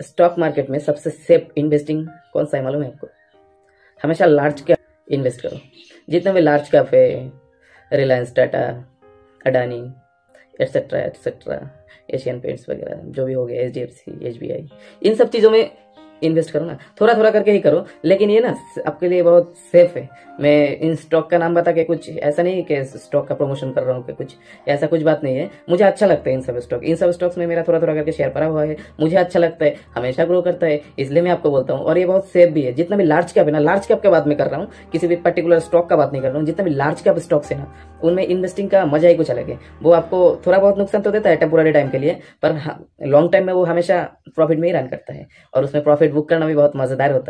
Stock market में सबसे safe investing कौन सा है मालूम है आपको? हमेशा लार्ज कैप इन्वेस्ट करो। जितने भी लार्ज कैप है रिलायंस टाटा अडानी एट्सेट्रा एट्सेट्रा एशियन पेंट्स वगैरह, जो भी हो गया H D F C H B I इन सब चीज़ों में इन्वेस्ट करो ना थोड़ा थोड़ा करके ही करो, लेकिन ये ना, आपके लिए बहुत सेफ़ है। मैं इन स्टॉक का नाम बता के कुछ, ऐसा नहीं कि स्टॉक का प्रमोशन कर रहा हूँ कुछ, ऐसा कुछ बात नहीं है। मुझे अच्छा लगता है इन सब स्टॉक इन सब स्टॉक्स में मेरा थोड़ा थोड़ा करके शेयर पड़ा हुआ है। मुझे अच्छा लगता है, हमेशा ग्रो करता है, इसलिए मैं आपको बोलता हूँ। और ये बहुत सेफ़ भी है। जितना भी लार्ज कैप है ना लार्ज कैप का बात में कर रहा हूँ, किसी भी पर्टिकुलर स्टॉक का बात नहीं कर रहा हूँ। जितना भी लार्ज कैप स्टॉक्स है ना उनमें इन्वेस्टिंग का मज़ा ही कुछ अलग है। वो आपको थोड़ा बहुत नुकसान तो देता है टेम्पोररी टाइम के लिए, पर लॉन्ग टाइम में वो हमेशा प्रॉफिट में ही रन करता है। और उसमें प्रॉफिट बुक करना भी बहुत मज़ेदार होता है।